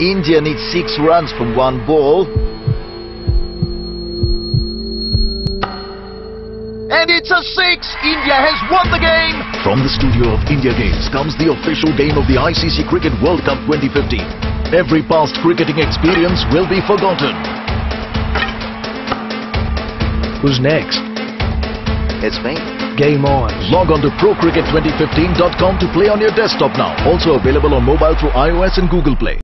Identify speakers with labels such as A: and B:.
A: India needs 6 runs from one ball. And it's a 6! India has won the game!
B: From the studio of Indiagames comes the official game of the ICC Cricket World Cup 2015. Every past cricketing experience will be forgotten.
C: Who's next?
A: It's me.
C: Game on.
B: Log on to ProCricket2015.com to play on your desktop now. Also available on mobile through iOS and Google Play.